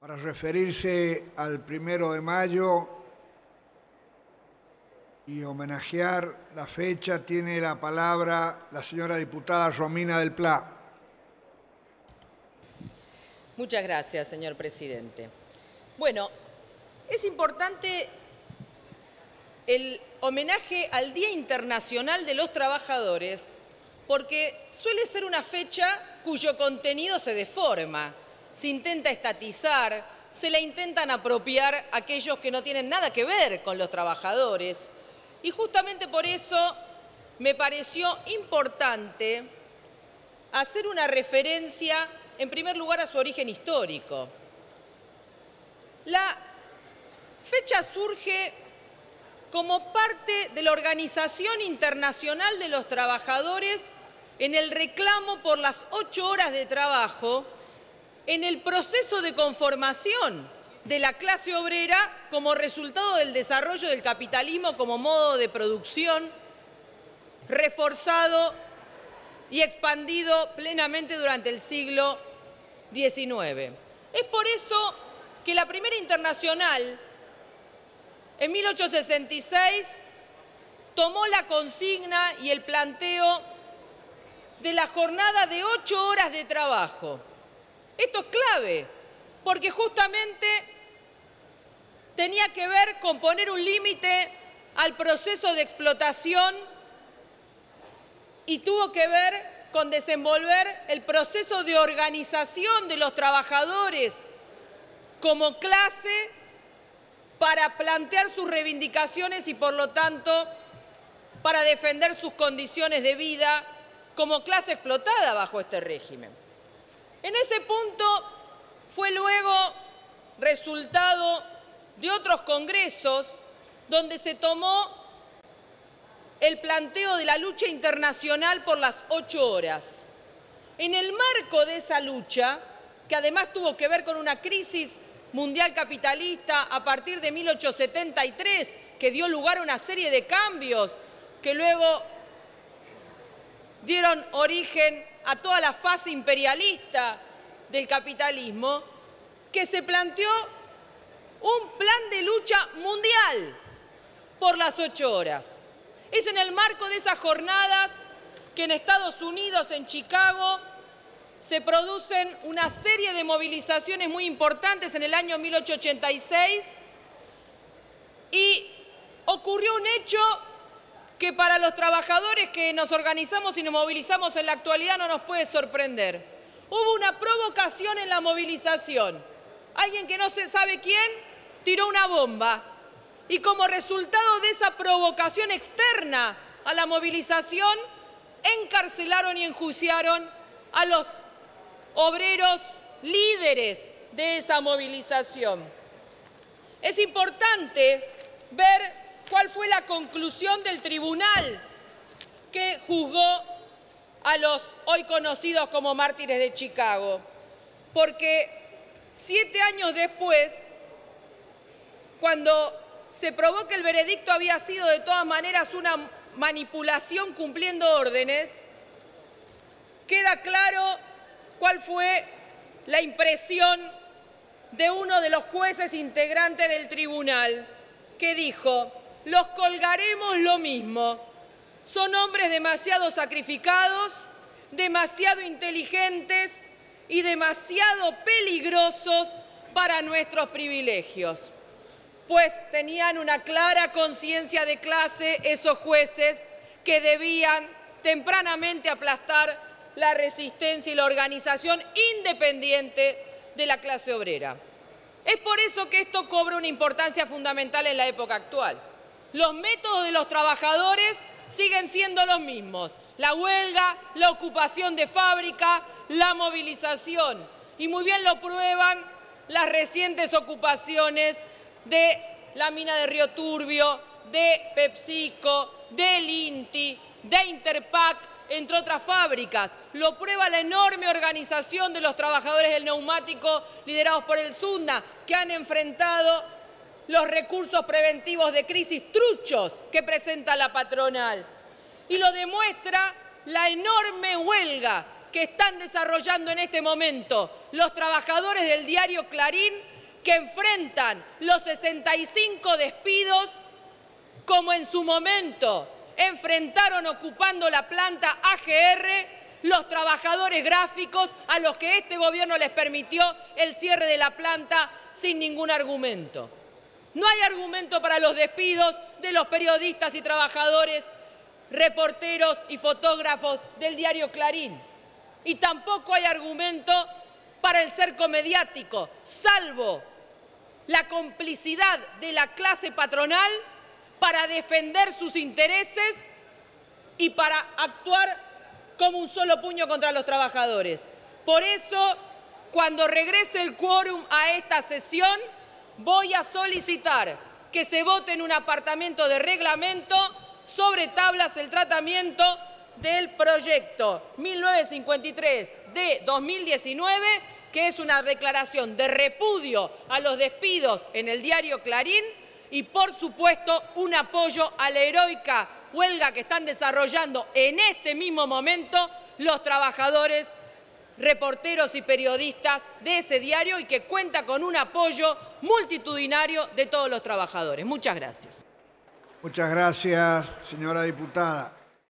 Para referirse al primero de mayo y homenajear la fecha, tiene la palabra la señora diputada Romina del Pla. Muchas gracias, señor presidente. Bueno, es importante el homenaje al Día Internacional de los Trabajadores porque suele ser una fecha cuyo contenido se deforma se intenta estatizar, se le intentan apropiar aquellos que no tienen nada que ver con los trabajadores. Y justamente por eso me pareció importante hacer una referencia, en primer lugar, a su origen histórico. La fecha surge como parte de la Organización Internacional de los Trabajadores en el reclamo por las ocho horas de trabajo en el proceso de conformación de la clase obrera como resultado del desarrollo del capitalismo como modo de producción reforzado y expandido plenamente durante el siglo XIX. Es por eso que la primera internacional, en 1866, tomó la consigna y el planteo de la jornada de ocho horas de trabajo esto es clave, porque justamente tenía que ver con poner un límite al proceso de explotación y tuvo que ver con desenvolver el proceso de organización de los trabajadores como clase para plantear sus reivindicaciones y por lo tanto para defender sus condiciones de vida como clase explotada bajo este régimen. En ese punto fue luego resultado de otros congresos donde se tomó el planteo de la lucha internacional por las ocho horas. En el marco de esa lucha, que además tuvo que ver con una crisis mundial capitalista a partir de 1873, que dio lugar a una serie de cambios que luego dieron origen a toda la fase imperialista del capitalismo, que se planteó un plan de lucha mundial por las ocho horas. Es en el marco de esas jornadas que en Estados Unidos, en Chicago, se producen una serie de movilizaciones muy importantes en el año 1886 y ocurrió un hecho que para los trabajadores que nos organizamos y nos movilizamos en la actualidad no nos puede sorprender. Hubo una provocación en la movilización. Alguien que no se sabe quién tiró una bomba. Y como resultado de esa provocación externa a la movilización, encarcelaron y enjuiciaron a los obreros líderes de esa movilización. Es importante ver cuál fue la conclusión del tribunal que juzgó a los hoy conocidos como mártires de Chicago. Porque siete años después, cuando se probó que el veredicto había sido de todas maneras una manipulación cumpliendo órdenes, queda claro cuál fue la impresión de uno de los jueces integrantes del tribunal, que dijo, los colgaremos lo mismo. Son hombres demasiado sacrificados, demasiado inteligentes y demasiado peligrosos para nuestros privilegios. Pues tenían una clara conciencia de clase esos jueces que debían tempranamente aplastar la resistencia y la organización independiente de la clase obrera. Es por eso que esto cobra una importancia fundamental en la época actual. Los métodos de los trabajadores siguen siendo los mismos. La huelga, la ocupación de fábrica, la movilización. Y muy bien lo prueban las recientes ocupaciones de la mina de Río Turbio, de PepsiCo, del INTI, de Interpac, entre otras fábricas. Lo prueba la enorme organización de los trabajadores del neumático liderados por el SUNDA, que han enfrentado los recursos preventivos de crisis truchos que presenta la patronal. Y lo demuestra la enorme huelga que están desarrollando en este momento los trabajadores del diario Clarín que enfrentan los 65 despidos como en su momento enfrentaron ocupando la planta AGR los trabajadores gráficos a los que este gobierno les permitió el cierre de la planta sin ningún argumento. No hay argumento para los despidos de los periodistas y trabajadores, reporteros y fotógrafos del diario Clarín. Y tampoco hay argumento para el cerco mediático, salvo la complicidad de la clase patronal para defender sus intereses y para actuar como un solo puño contra los trabajadores. Por eso, cuando regrese el quórum a esta sesión, voy a solicitar que se vote en un apartamento de reglamento sobre tablas el tratamiento del proyecto 1953 de 2019, que es una declaración de repudio a los despidos en el diario Clarín y, por supuesto, un apoyo a la heroica huelga que están desarrollando en este mismo momento los trabajadores, reporteros y periodistas de ese diario y que cuenta con un apoyo multitudinario de todos los trabajadores. Muchas gracias. Muchas gracias, señora diputada.